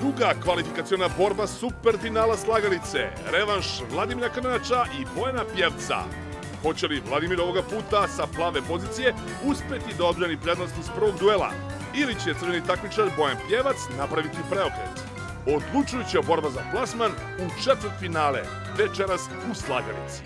druga kvalifikaciona borba super superfinala slagalice, revanš Vladimira Krnača i Bojana Pjevca. Hoće li Vladimir ovoga puta sa plave pozicije uspeti da odbrani prednost iz prvog duela ili će crveni takmičar Bojan Pjevac napraviti preokret? Odlučujuća borba za plasman u četvrt finale večeras u Slagalici.